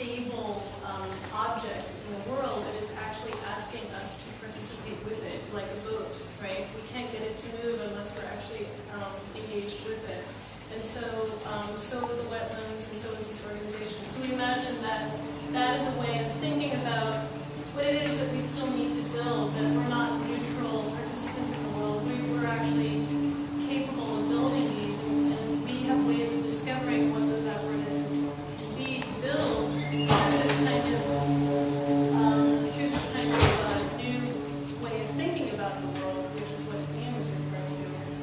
stable um, object in the world, but it's actually asking us to participate with it, like a boat, right? We can't get it to move unless we're actually um, engaged with it. And so, um, so is the wetlands, and so is this organization. So we imagine that that is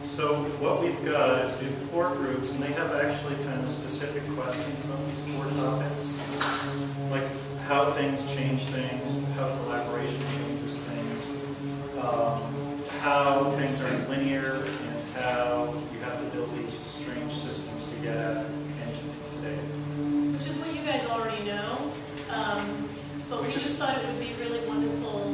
So what we've got is we have four groups, and they have actually kind of specific questions about these four topics. Like how things change things, how collaboration changes things, um, how things are linear, and how you have to build these strange systems to get at anything today. Which is what you guys already know, um, but we just is- thought it would be really wonderful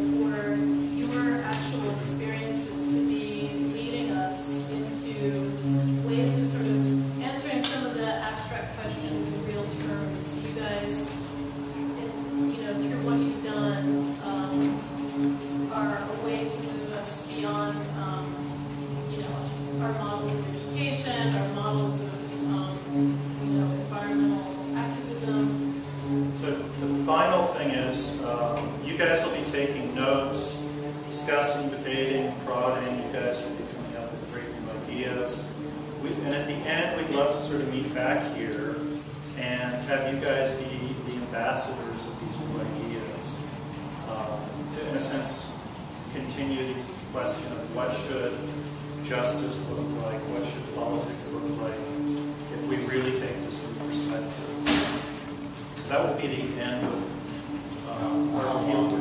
So the final thing is, um, you guys will be taking notes, discussing, debating, prodding. You guys will be coming up with great new ideas. We, and at the end, we'd love to sort of meet back here and have you guys be the ambassadors of these new ideas. Um, to, in a sense, continue this question of what should justice look like, what should politics look like, that will be the end of uh, our